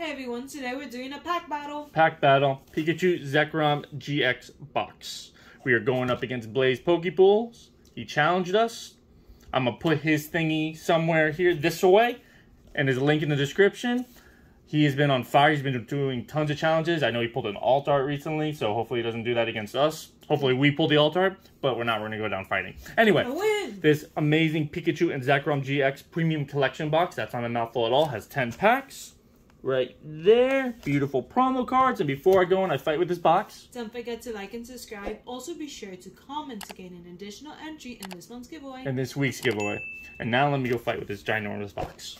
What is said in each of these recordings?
Hey everyone, today we're doing a pack battle. Pack Battle Pikachu Zekrom GX box. We are going up against Blaze Pokepulls. He challenged us. I'm gonna put his thingy somewhere here this way, and there's a link in the description. He has been on fire. He's been doing tons of challenges. I know he pulled an alt art recently, so hopefully he doesn't do that against us. Hopefully we pull the alt art, but we're not. We're gonna go down fighting. Anyway, this amazing Pikachu and Zekrom GX premium collection box, that's not a mouthful at all, has 10 packs. Right there. Beautiful promo cards. And before I go and I fight with this box, Don't forget to like and subscribe. Also be sure to comment to gain an additional entry in this month's giveaway. and this week's giveaway. And now let me go fight with this ginormous box.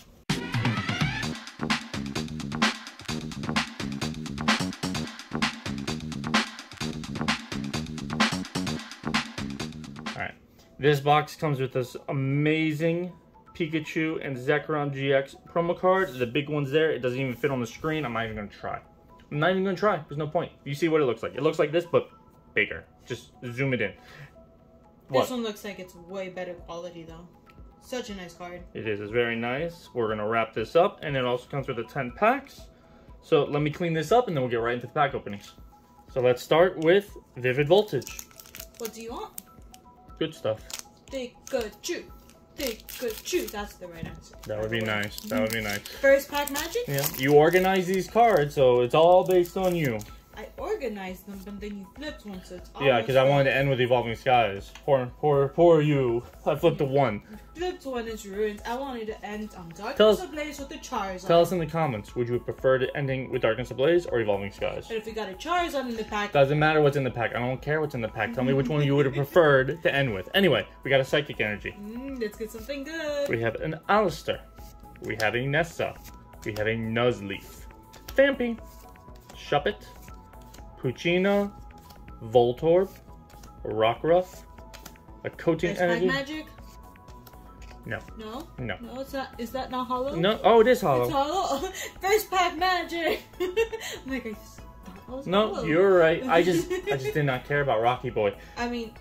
Alright. This box comes with this amazing Pikachu and Zekrom GX promo card. The big one's there. It doesn't even fit on the screen. I'm not even going to try. I'm not even going to try. There's no point. You see what it looks like. It looks like this, but bigger. Just zoom it in. What? This one looks like it's way better quality though. Such a nice card. It is. It's very nice. We're going to wrap this up, and it also comes with the 10 packs. So let me clean this up, and then we'll get right into the pack openings. So let's start with Vivid Voltage. What do you want? Good stuff. Pikachu. Pikachu. That's the right answer. That would be nice. That would be nice. First pack magic? Yeah. You organize these cards, so it's all based on you. I organized them, but then you flipped one, so it's Yeah, because I wanted to end with Evolving Skies. Poor, poor, poor you. I flipped the one. Flipped one is ruined. I wanted to end on Darkness Tell us- Ablaze with the Charizard. Tell us in the comments, would you prefer to ending with Darkness Ablaze or Evolving Skies? And if we got a Charizard in the pack, Doesn't matter what's in the pack. I don't care what's in the pack. Tell me which one you would have preferred to end with. Anyway, we got a Psychic Energy. mm, let's get something good. We have an Alistair. We have a Nessa. We have a Nuzleaf. Phanpy. Shuppet. Puccina. Voltorb. Rockruff. A Coating Energy. magic? No. No? No. No, it's not. Is that not hollow? No. Oh, it is It's hollow. hollow. First pack magic. Like, I thought No, hollow. you're right. I just, I just did not care about Rocky Boy. I mean,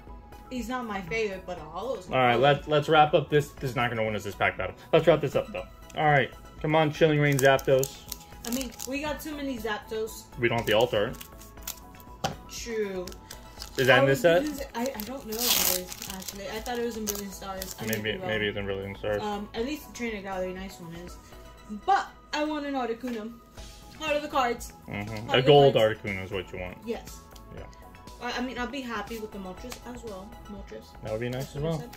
he's not my favorite, but a hollow's All right, hollow. let let's wrap up this. This is not gonna win us this pack battle. Let's wrap this up though. All right, come on, Chilling Reign Zapdos. I mean, we got too many Zapdos. We don't have the altar. True. Is that I in this set? I, I don't know if it is, actually. I thought it was in Brilliant Stars. I Maybe maybe it's in Brilliant Stars. Um, at least the Trainer Gallery nice one is. But I want an Articuno. Heart of the cards. hmm A gold I- Articuno is what you want. Yes. Yeah. I, I mean, I'll be happy with the Moltres as well. Moltres. That would be nice as That's what I well.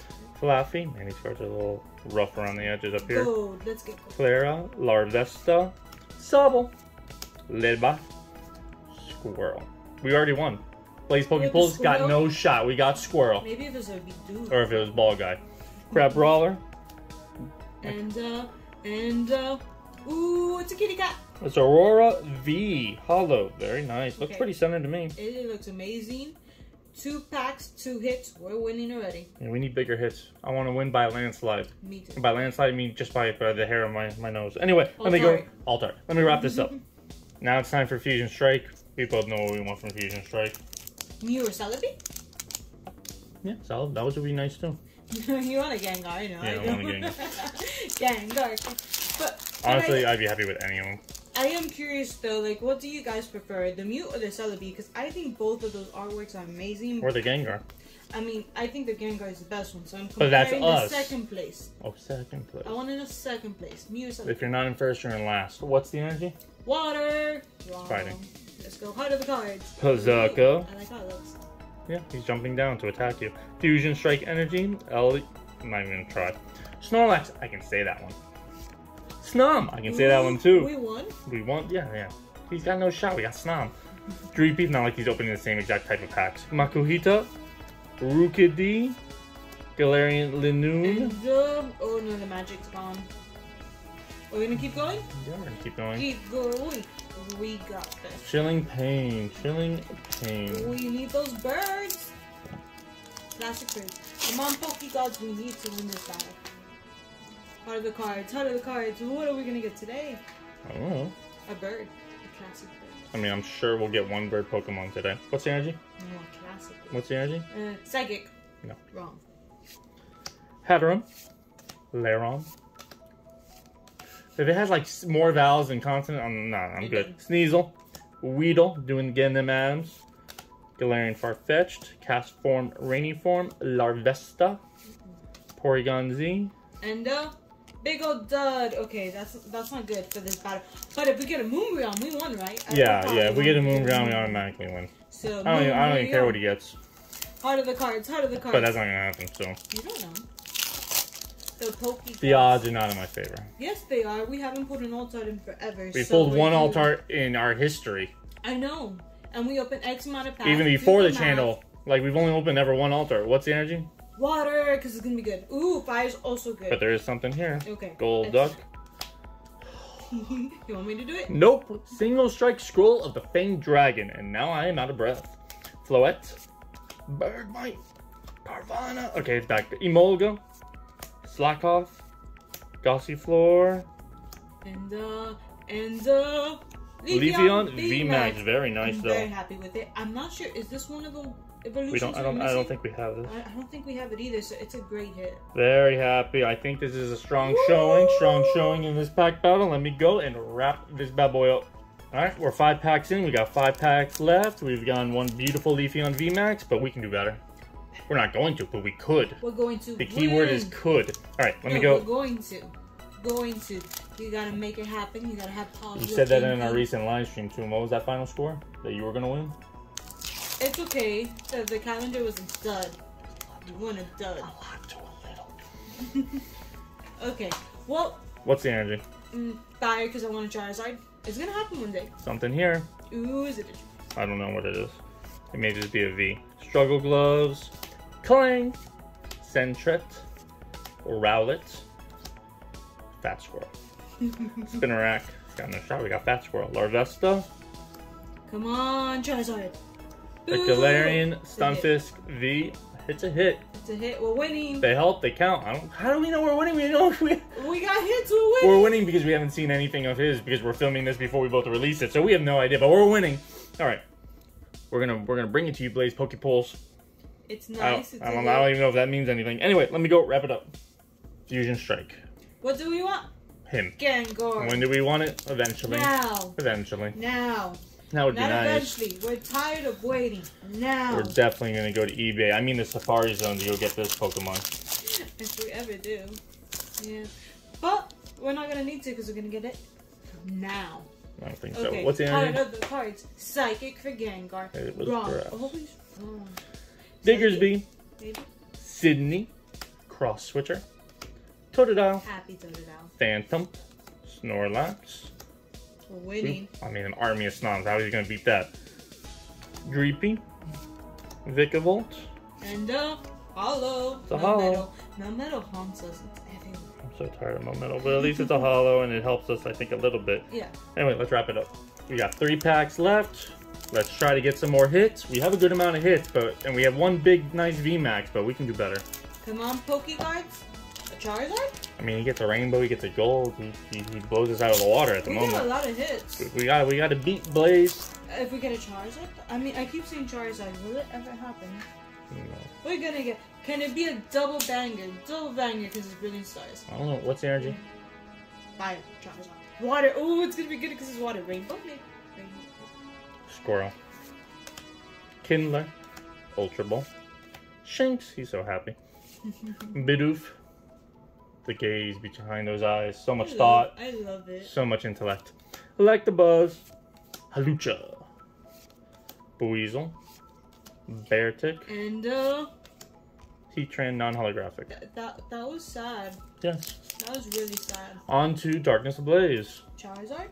Fluffy. Man, these cards are a little rough around the edges up here. Gold. Let's get gold. Klara, Larvesta, Sobble, Lidba, Squirrel. We already won. Blaze Pokepulls got no shot. We got Squirrel. Maybe if it's a Vidoo. Or if it was Ball Guy. Crabrawler. And, uh, and, uh, ooh, it's a kitty cat. It's Zeraora V. Hollow. Very nice. Looks Okay. pretty centered to me. It looks amazing. Two packs, two hits. We're winning already. Yeah, we need bigger hits. I want to win by landslide. Me too. And by landslide, I mean just by, by the hair on my, my nose. Anyway, let me go. Altar. Let me wrap this up. now it's time for Fusion Strike. We both know what we want from Fusion Strike. Mew or Celebi? Yeah, so that would be nice too. you want a Gengar, I know. Yeah, I know. want a Gengar. But but Honestly, I, I'd be happy with any of them. I am curious though, like, what do you guys prefer, the Mute or the Celebi? Because I think both of those artworks are amazing. Or the Gengar. I mean, I think the Gengar is the best one, so I'm But that's comparing the second place. Oh, second place. I want to know second place. Mew or If you're not in first, you're in last. What's the energy? Water. Wrong. Fighting. Let's go. Heart of the cards. Hazuko. I like how it looks. Yeah, he's jumping down to attack you. Fusion Strike Energy. L. I'm not even gonna try. Snorlax. I can say that one. Snom. I can say that one too. We won. We won. yeah, yeah. He's got no shot. We got Snom. Dreepy's not like he's opening the same exact type of packs. Makuhita, Rukidi, Galarian Linoone. And oh no, the magic's gone. Are We're gonna keep going. Yeah, we're gonna keep going. Keep going. We got this. Chilling Pain, Chilling Pain. Oh, we need those birds. Classic birds. Come on, Poke Gods, we need to win this battle. Heart of the cards, heart of the cards. What are we gonna get today? I don't know. A bird. A classic bird. I mean, I'm sure we'll get one bird Pokemon today. What's the energy? No, classic. What's the energy? Uh, psychic. No. Wrong. Hattrem, Lairon, If it has like more vowels than consonant, I'm nah, I'm good. Sneasel, Weedle, doing again them Adams. Galarian Farfetch'd, Castform, Rainy Form, Larvesta, Porygon Z. And uh, big old dud. Okay, that's that's not good for this battle. But if we get a Moonbreon, we won, right? I Yeah, yeah. If we get a. Moonground, we automatically win. So I don't, even, I don't even care what he gets, Heart of the cards, heart of the cards. but that's not gonna happen. So You don't know. The Poke the odds are not in my favor. Yes, they are. We haven't pulled an alt art in forever. We so pulled one alt art in our history, I know. And we opened X amount of packs. even before the math. channel. Like we've only opened ever one alt art. What's the energy? Water, because it's gonna be good. Ooh, fire's also good. But there is something here. okay. Gold duck. you want me to do it? Nope. Single strike scroll of the Fanged Dragon, and now I am out of breath. Floette. Bird Bite. Carvanha. Okay, it's back. Emolga. Slakoth. Gossifleur. And uh, and uh, Leafeon VMAX. Very nice I'm very happy with it. I'm not sure. Is this one of the evolutions We don't. I don't. I don't think we have this. I, don't think we have it either. So it's a great hit. Very happy. I think this is a strong showing. Strong showing in this pack battle. Let me go and wrap this bad boy up. All right, we're five packs in. We got five packs left. We've gotten one beautiful Leafeon VMAX, but we can do better. We're not going to, but we could. We're going to. The key word is could. All right, let me No, We're going to. Going to. You gotta make it happen. You gotta have positive. You said that in our recent live stream too. What was that final score that you were gonna win? It's okay. The, the calendar was a dud. You won a dud. A lot to a little. Okay. Well, What's the energy? mm, fire because I want to try a Charizard. It's gonna happen one day. Something here. Ooh, is it? I don't know what it is. It may just be a V. Struggle gloves. Klang. Sentret. Rowlet. Fat squirrel. Spinarak. Got no shot. We got Fat Squirrel. Larvesta. Come on, Charizard. The Galarian it's. Stunfisk V. It's a hit. It's a hit. We're winning. They help. They count. I don't. How do we know we're winning? We know we. We got hits. We're winning. We're winning because we haven't seen anything of his because we're filming this before we both release it, so we have no idea. But we're winning. All right, we're gonna we're gonna bring it to you, Blaze Pokepulls. It's I nice. don't, It's I don't. I don't even know if that means anything. Anyway, let me go wrap it up. Fusion Strike. What do we want? Him. Gengar. When do we want it? Eventually. Now. Eventually. Now. That would be Not nice. eventually. We're tired of waiting. Now. We're definitely gonna go to eBay. I mean the Safari Zone to go get this Pokemon. If we ever do. Yeah. But we're not gonna need to because we're gonna get it now. I don't think Okay. so. What's the energy? of the cards. Psychic for Gengar. It was Wrong. grass. Oh, Always wrong. Oh. Diggersby. Maybe. Sidney. Cross Switcher. Totodile. Happy Totodile. Phantom. Snorlax. Winning. I mean, an army of snobs. How are you going to beat that? Dreepy. Vikavolt. And uh, hollow. It's a no hollow. metal. No metal haunts us. It's everywhere. I'm so tired of my metal, but at least it's a hollow and it helps us, I think, a little bit. Yeah. Anyway, let's wrap it up. We got three packs left. Let's try to get some more hits. We have a good amount of hits, but and we have one big, nice VMAX, but we can do better. Come on, Pokecards. Charizard? I mean, he gets a rainbow, he gets a gold. He, he, he blows us out of the water at the We get a lot of hits. We- We got we got to beat Blaze. If we get a Charizard? I mean, I keep saying Charizard. Will it ever happen? No, We're gonna get. Can it be a double banger? Double banger because it's Brilliant Stars. I don't know what's the energy. Fire, Charizard. Water. Ooh, it's gonna be good because it's water. Rainbow, maybe. Rainbow. Squirrel. Kindler. Ultra Ball. Shanks, he's so happy. Bidoof. The gaze behind those eyes. So much I thought, love- I love it. so much intellect. Electabuzz. Hawlucha. Buizel. Beartic. And uh, Heatran non-holographic. th- that that was sad. Yes. That was really sad. On to Darkness Ablaze. Charizard.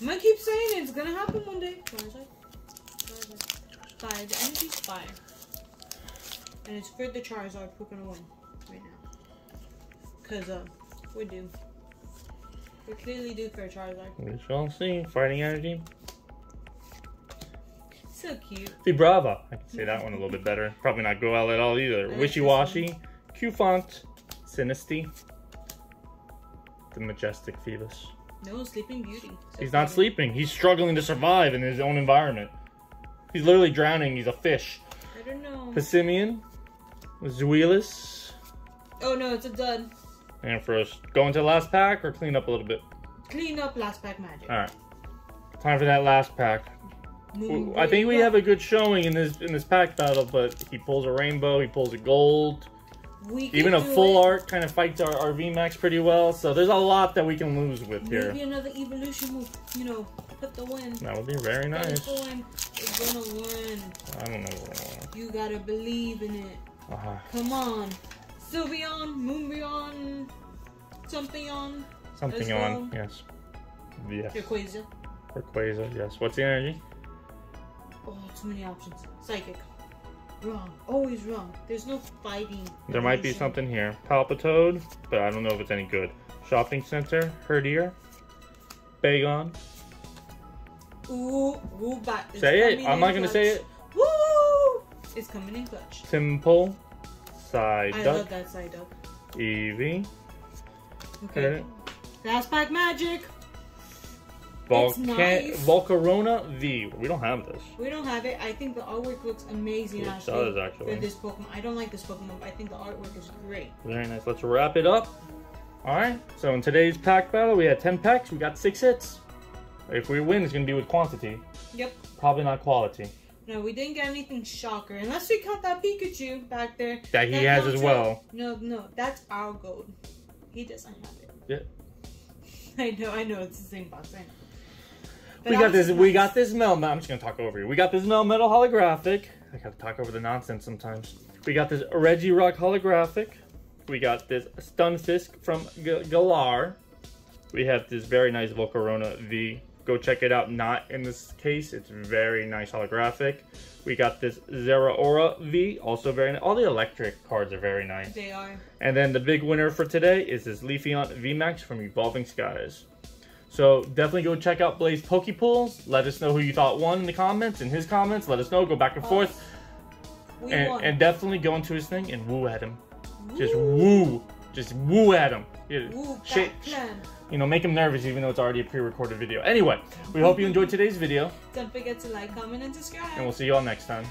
I'm gonna keep saying it. It's gonna happen one day. Charizard. Charizard. Fire. The energy's fire. And it's for the Charizard win right now. Cause uh, we do. We're clearly do for a Charizard. We shall see. Fighting energy. So cute. The Brava. I can say that one a little bit better. Probably not go out at all either. Like Wishiwashi. Q-Font. Sinistea. The Majestic Phoebus. No Sleeping Beauty. So He's not sleeping. He's struggling to survive in his own environment. He's literally drowning. He's a fish. I don't know. Pissimian. Zuelis. Oh no, it's a dud. And for us, go into the last pack or clean up a little bit. Clean up last pack magic. All right. Time for that last pack. Moon I think we have a good showing in this in this pack battle, but he pulls a rainbow, he pulls a gold. We Even a full it. art kind of fights our, our VMAX pretty well, so there's a lot that we can lose with here. Maybe another evolution will, you know, put the win. That would be very nice. the is gonna win. I don't know. You gotta believe in it. Uh, Come on. Sylveon, Moonbyon, something on. something As on, yes. Yes. Rayquaza. Rayquaza, yes. What's the energy? Oh, too many options. Psychic. Wrong. Always wrong. There's no fighting. There might be something here. Palpitoad, but I don't know if it's any good. Shopping Center, Herdier, Bagon. Ooh, ooh, but Say it. I'm not gonna say it. Woo! It's coming in clutch. Simple, I Psyduck, love that side up. Eevee, Okay. Last pack magic. Volca- nice. Volcarona V. We don't have this. We don't have it. I think the artwork looks amazing It actually, does, actually. for this Pokemon. I don't like this Pokemon, I think the artwork is great. Very nice. Let's wrap it up. Alright, so in today's pack battle, we had 10 packs, we got 6 hits. If we win, it's going to be with quantity, Yep. probably not quality. No, we didn't get anything shocker. Unless we count that Pikachu back there. That he has as well. No, no, that's our gold. He doesn't have it. Yeah. I know, I know, it's the same box. I know. But We got this. is We got this Mel. I'm just gonna talk over you. We got this Melmetal holographic. I gotta talk over the nonsense sometimes. We got this Regirock holographic. We got this Stunfisk from G- Galar. We have this very nice Volcarona V. Go check it out. Not in this case. It's very nice holographic. We got this Zeraora V. Also very nice. All the electric cards are very nice. They are. And then the big winner for today is this Leafeon VMAX from Evolving Skies. So definitely go check out Blaze Pokepulls. Let us know who you thought won in the comments. In his comments, let us know. Go back and oh, forth. We And, won. and definitely go into his thing and woo at him. Just woo. Just woo at him. Yeah, Woo, shit- you know, make him nervous even though it's already a pre-recorded video. Anyway, we hope you enjoyed today's video. Don't forget to like, comment, and subscribe. And we'll see you all next time.